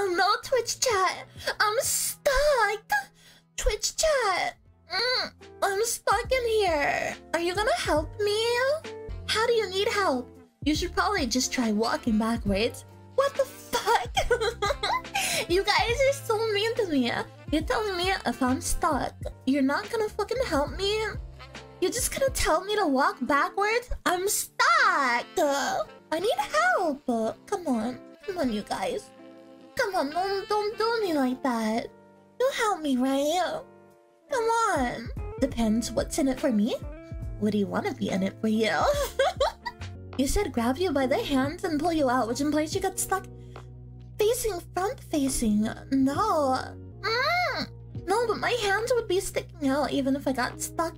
Oh no, Twitch chat. I'm stuck. Twitch chat. Mm, I'm stuck in here. Are you gonna help me? How do you need help? You should probably just try walking backwards. What the fuck? you guys are so mean to me. You're telling me if I'm stuck, you're not gonna fucking help me? You're just gonna tell me to walk backwards? I'm stuck! I need help! Come on. Come on, you guys. Don't, don't do me like that. You'll help me, right? Come on. Depends what's in it for me. What do you want to be in it for you? you said grab you by the hands and pull you out, which implies you got stuck facing front facing. No. Mm. No, but my hands would be sticking out even if I got stuck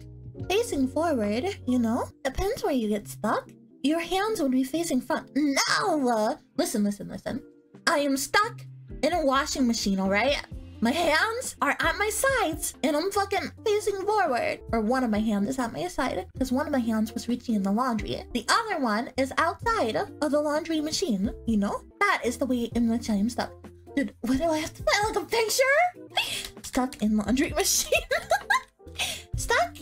facing forward, you know? Depends where you get stuck. Your hands would be facing front. No! Listen, listen, listen. I am stuck in a washing machine, alright? My hands are at my sides and I'm fucking facing forward. Or one of my hands is at my side because one of my hands was reaching in the laundry. The other one is outside of the laundry machine, you know? That is the way in which I am stuck. Dude, what do I have to find like a picture? Stuck in laundry machine. stuck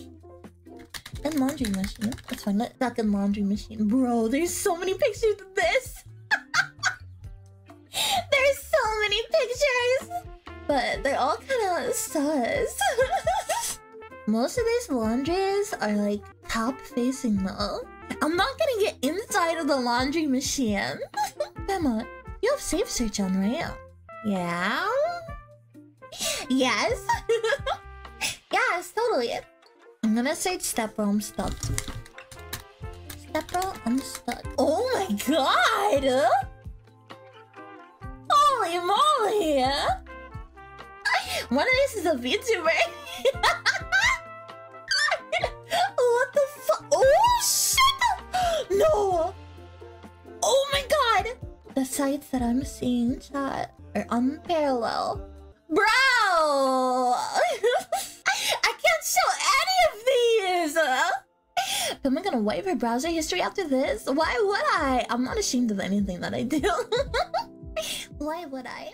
in laundry machine. That's fine. Stuck in laundry machine. Bro, there's so many pictures of this. But they're all kind of sus. Most of these laundries are like top facing though. I'm not gonna get inside of the laundry machine. Pema, you have safe search on, right? Yeah? Yes? yes, totally. I'm gonna search step bro, I'm stuck. Step I'm stuck. Oh my god! Holy moly! One of these is a VTuber. what the fuck? Oh shit! No! Oh my god! The sites that I'm seeing, chat, are unparalleled. Bro! I can't show any of these! Am I gonna wipe her browser history after this? Why would I? I'm not ashamed of anything that I do. Why would I?